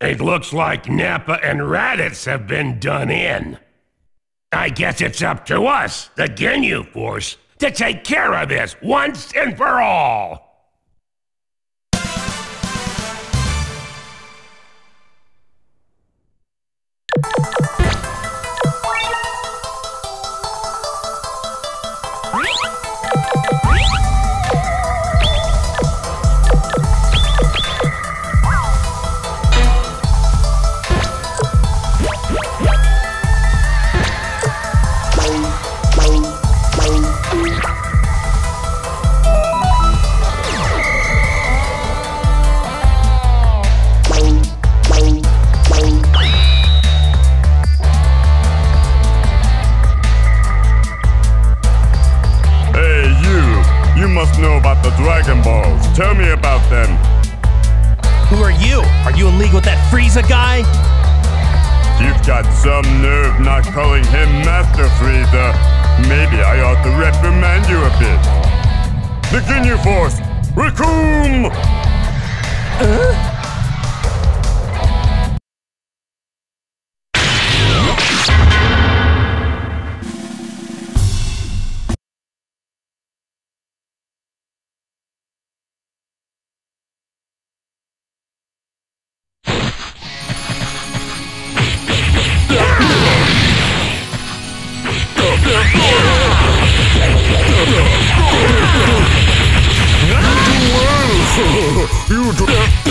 It looks like Nappa and Raditz have been done in. I guess it's up to us, the Ginyu Force, to take care of this once and for all. Dragon Balls. Tell me about them. Who are you? Are you in league with that Frieza guy? You've got some nerve not calling him Master Frieza. Maybe I ought to reprimand you a bit. The Ginyu Force! Recoome! You do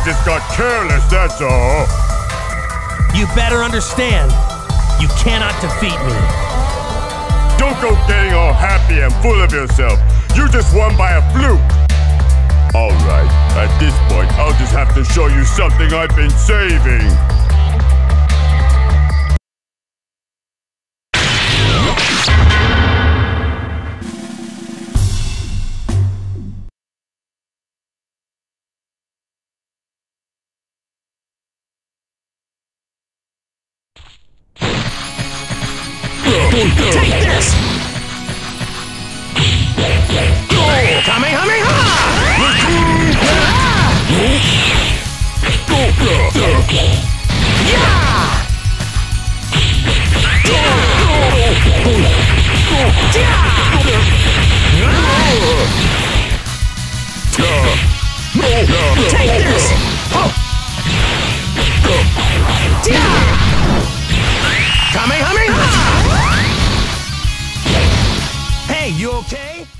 I just got careless, that's all. You better understand. You cannot defeat me. Don't go getting all happy and full of yourself. You just won by a fluke. Alright, at this point, I'll just have to show you something I've been saving. You okay?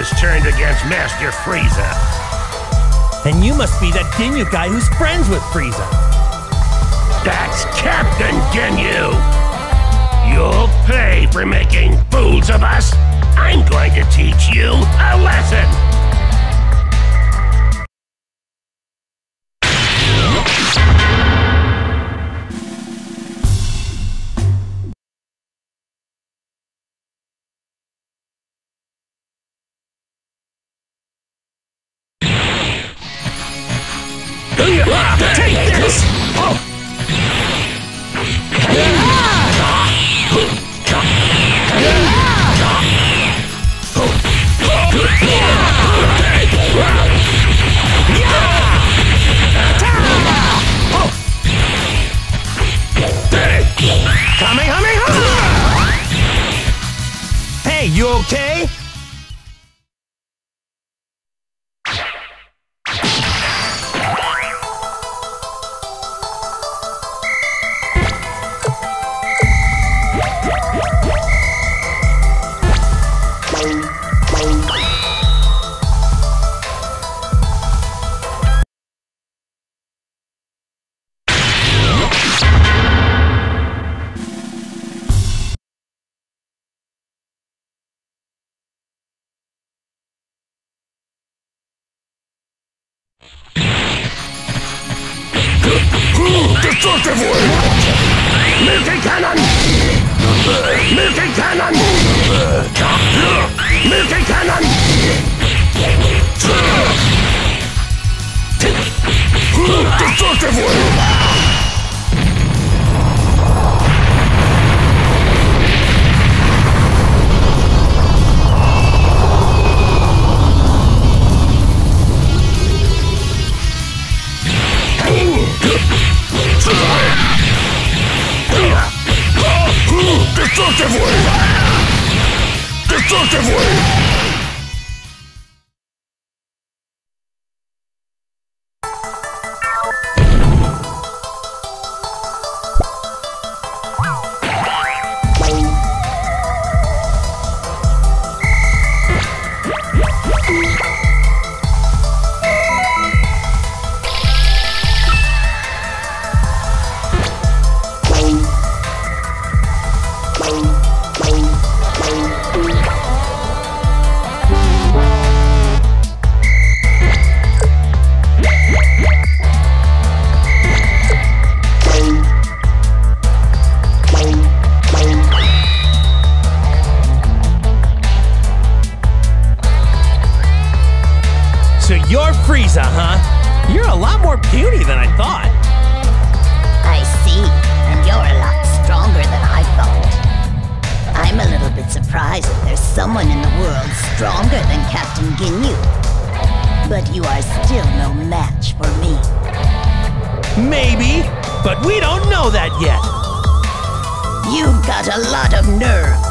has turned against Master Frieza. And you must be that Ginyu guy who's friends with Frieza. That's Captain Ginyu! You'll pay for making fools of us! I'm going to teach you a lesson! You okay? Destructive Wave! Milky Cannon! Milky Cannon! Milky Cannon! Destructive Wave! Destructive Frieza, huh? You're a lot more puny than I thought. I see, and you're a lot stronger than I thought. I'm a little bit surprised that there's someone in the world stronger than Captain Ginyu. But you are still no match for me. Maybe, but we don't know that yet. You've got a lot of nerve.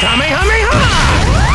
カメハメハ